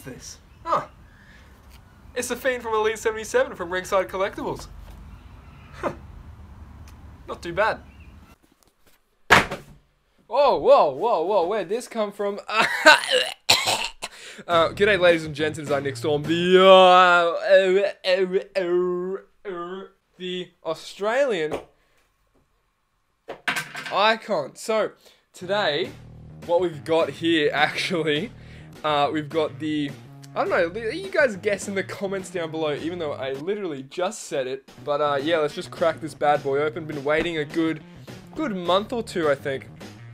this? Huh. It's a Fiend from Elite 77 from Ringside Collectibles. Huh. Not too bad. Whoa, whoa, whoa, whoa, where'd this come from? uh, g'day, ladies and gents, it's I, Nick Storm, the, uh, the Australian icon. So, today, what we've got here, actually, uh, we've got the I don't know, you guys guess in the comments down below, even though I literally just said it. But uh, yeah, let's just crack this bad boy open. Been waiting a good, good month or two, I think.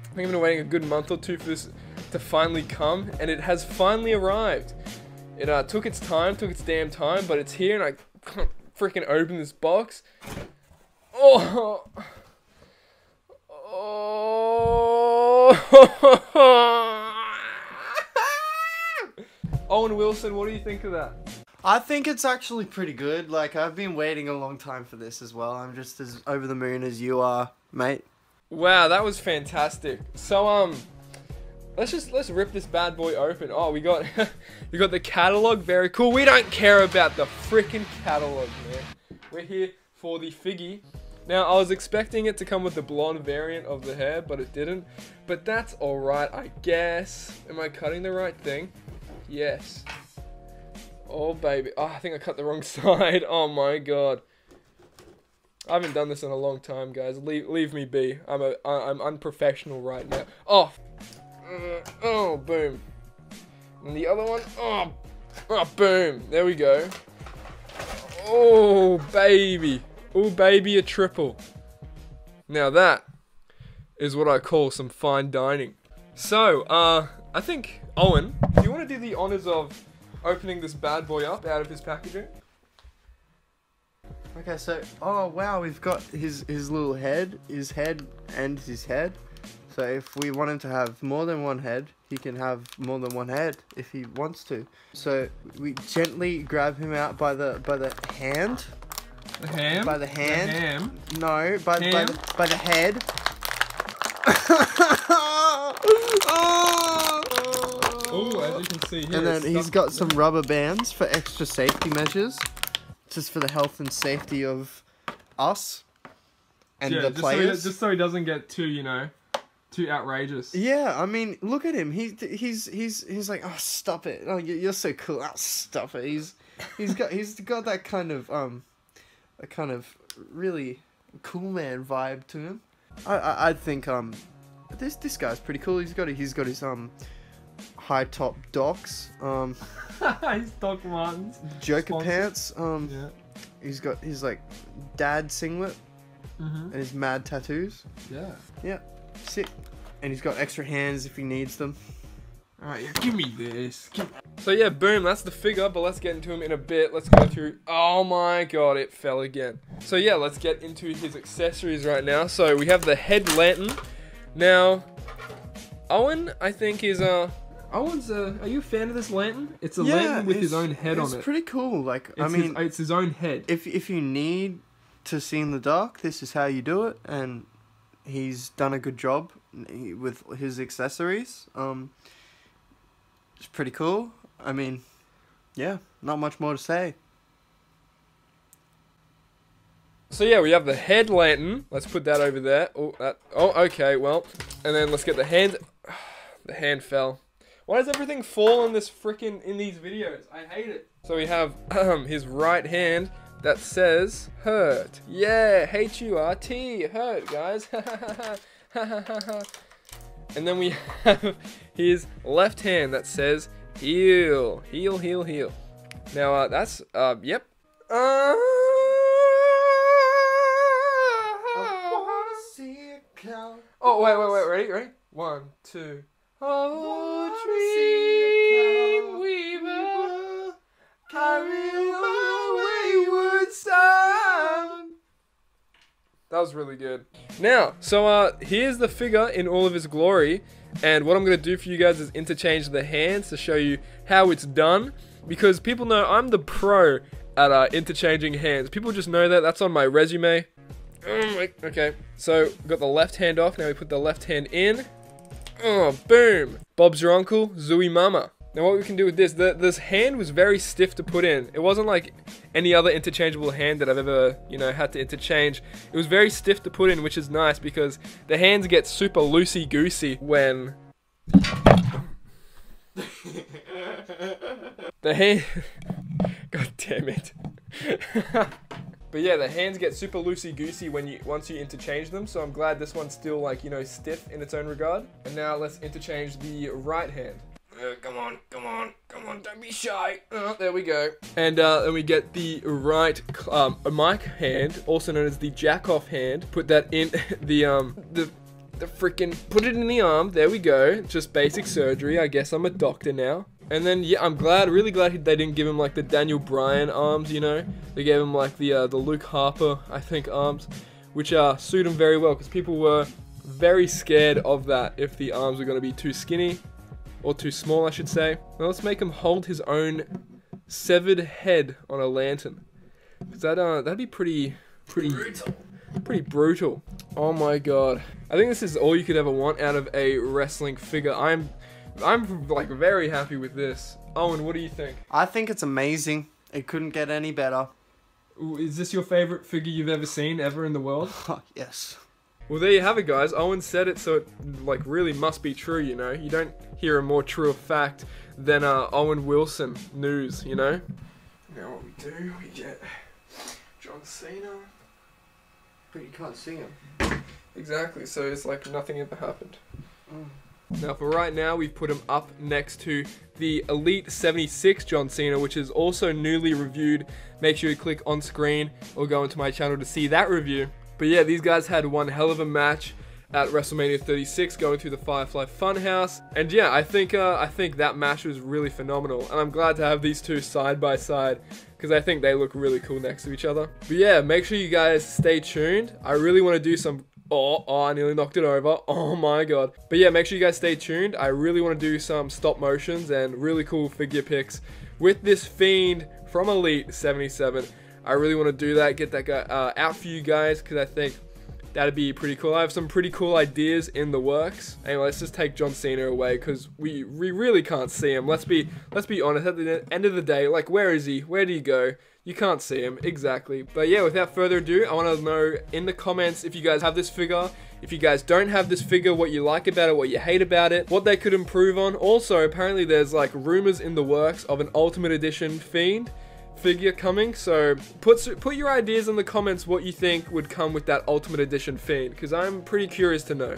I think I've been waiting a good month or two for this to finally come, and it has finally arrived. It uh, took its time, took its damn time, but it's here, and I can't freaking open this box. Oh! Oh! Owen Wilson, what do you think of that? I think it's actually pretty good. Like I've been waiting a long time for this as well. I'm just as over the moon as you are, mate. Wow, that was fantastic. So um let's just let's rip this bad boy open. Oh, we got we got the catalog, very cool. We don't care about the freaking catalog, man. We're here for the figgy. Now, I was expecting it to come with the blonde variant of the hair, but it didn't. But that's alright, I guess. Am I cutting the right thing? Yes. Oh, baby. Oh, I think I cut the wrong side. Oh, my God. I haven't done this in a long time, guys. Leave, leave me be. I'm a, I'm unprofessional right now. Oh, uh, oh, boom. And the other one, oh, oh, boom. There we go. Oh, baby. Oh, baby, a triple. Now that is what I call some fine dining. So, uh, I think, Owen, do you want to do the honors of opening this bad boy up out of his packaging? Okay, so, oh wow, we've got his, his little head, his head, and his head. So if we want him to have more than one head, he can have more than one head if he wants to. So we gently grab him out by the by the hand. The ham? By the hand. The ham? No, by, ham? by, the, by the head. Oh, as you can see here. And then he's got some rubber bands for extra safety measures, just for the health and safety of us and yeah, the just so, he, players. just so he doesn't get too, you know, too outrageous. Yeah, I mean, look at him. He he's he's he's like, oh, stop it! Oh, you- you're so cool. Oh, stop it. He's he's got he's got that kind of um, a kind of really cool man vibe to him. I I, I think um, this this guy's pretty cool. He's got a, he's got his um, high top docks um, he's Doc Martens. Joker Sponsored. pants um. Yeah. He's got his like dad singlet Mm-hmm. and his mad tattoos. Yeah. Yeah, sick. And he's got extra hands if he needs them. Alright, yeah, give me this. Give- So yeah, boom, that's the figure, but let's get into him in a bit. Let's go through. Oh my god, it fell again. So yeah, let's get into his accessories right now. So we have the head lantern. Now, Owen, I think is uh Owen's uh are you a fan of this lantern? It's a lantern with his own head on it. It's pretty cool. Like It's I mean, his, it's his own head. if if you need to see in the dark, this is how you do it, and he's done a good job with his accessories. Um, it's pretty cool. I mean, yeah, not much more to say. So yeah, we have the head lantern. Let's put that over there. Oh, that. Oh, okay. Well, and then let's get the hand. The hand fell. Why does everything fall in this freaking in these videos? I hate it. So we have um, his right hand that says hurt. Yeah, H U R T, hurt, guys. and then we have his left hand that says heal, heal, heal, heal. Now uh, that's uh, yep. Uh, Oh wait, wait, wait, ready, ready? One, two. Oh, dream weaver, carry my wayward son. That was really good. Now, so uh, here's the figure in all of his glory, and what I'm gonna do for you guys is interchange the hands to show you how it's done, because people know I'm the pro at uh, interchanging hands. People just know that. That's on my resume. Oh Okay, so got the left hand off. Now we put the left hand in. Oh, boom! Bob's your uncle, Zooey Mama. Now what we can do with this, the, this hand was very stiff to put in. It wasn't like any other interchangeable hand that I've ever, you know, had to interchange. It was very stiff to put in, which is nice because the hands get super loosey-goosey when... the hand... God damn it. But yeah, the hands get super loosey goosey when you once you interchange them. So I'm glad this one's still like you know stiff in its own regard. And now let's interchange the right hand. Uh, come on, come on, come on! Don't be shy. Uh, there we go. And uh, then we get the right um, mic hand, also known as the jack off hand. Put that in the um the the freaking put it in the arm. There we go. Just basic surgery. I guess I'm a doctor now. And then yeah, I'm glad, really glad they didn't give him like the Daniel Bryan arms. You know, they gave him like the uh, the Luke Harper, I think, arms, which uh, suit him very well because people were very scared of that if the arms were going to be too skinny or too small, I should say. Now let's make him hold his own severed head on a lantern. Cause that uh, that'd be pretty pretty brutal. Pretty brutal. Oh my god. I think this is all you could ever want out of a wrestling figure. I'm I'm like very happy with this. Owen, what do you think? I think it's amazing. It couldn't get any better. Is this your favorite figure you've ever seen ever in the world? yes. Well, there you have it, guys. Owen said it, so it like really must be true. You know, you don't hear a more true fact than uh, Owen Wilson news. You know. Now what we do, we get John Cena. But you can't see him. Exactly. So it's like nothing ever happened. Mm. Now for right now, we've put him up next to the Elite 76 John Cena, which is also newly reviewed. Make sure you click on screen or go into my channel to see that review. But yeah, these guys had one hell of a match at WrestleMania 36 going through the Firefly Funhouse. And yeah, I think uh, I think that match was really phenomenal. And I'm glad to have these two side by side because I think they look really cool next to each other. But yeah, make sure you guys stay tuned. I really want to do some Oh, oh, I nearly knocked it over. Oh my god. But yeah, make sure you guys stay tuned. I really want to do some stop motions and really cool figure picks with this Fiend from Elite 77. I really want to do that, get that guy uh, out for you guys because I think that'd be pretty cool. I have some pretty cool ideas in the works. Anyway, let's just take John Cena away because we, we really can't see him. Let's be let's be honest. At the end of the day, like where is he? Where do he go? You can't see him, exactly. But yeah, without further ado, I want to know in the comments if you guys have this figure, if you guys don't have this figure, what you like about it, what you hate about it, what they could improve on. Also, apparently there's like rumors in the works of an Ultimate Edition Fiend figure coming, so put put your ideas in the comments what you think would come with that Ultimate Edition Fiend, because I'm pretty curious to know.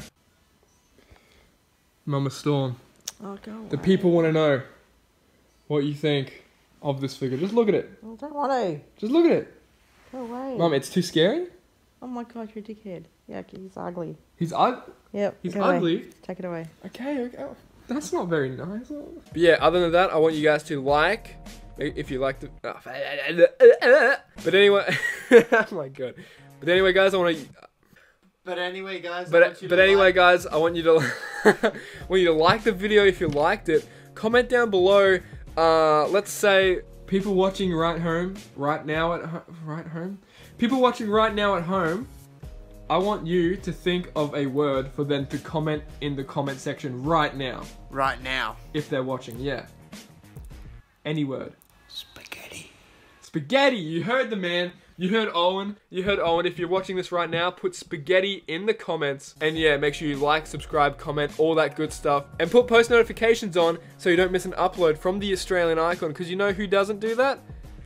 Mama Storm. Oh, the people want to know what you think of this figure. Just look at it. I don't want to. Just look at it. Go away. Mum, it's too scary? Oh my god, you're a dickhead. Yeah, he's ugly. He's ugly? Yep. He's ugly? Away. Take it away. Okay, okay. Oh, that's not very nice. But yeah, other than that, I want you guys to like, if you like the... Oh, but anyway, oh my god. But anyway, guys, I want to... But anyway, guys. But but anyway, like. guys, I want you to want you to like the video if you liked it. Comment down below uh, let's say people watching right home, right now at ho right home, people watching right now at home, I want you to think of a word for them to comment in the comment section right now. Right now. If they're watching, yeah. Any word. Spaghetti. Spaghetti, you heard the man. You heard Owen. You heard Owen. If you're watching this right now, put spaghetti in the comments. And yeah, make sure you like, subscribe, comment, all that good stuff. And put post notifications on so you don't miss an upload from the Australian icon. Because you know who doesn't do that?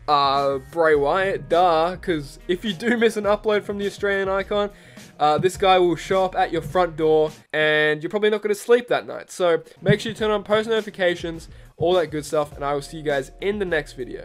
Uh, Bray Wyatt, duh. Because if you do miss an upload from the Australian icon, uh, this guy will show up at your front door and you're probably not going to sleep that night. So make sure you turn on post notifications, all that good stuff, and I will see you guys in the next video.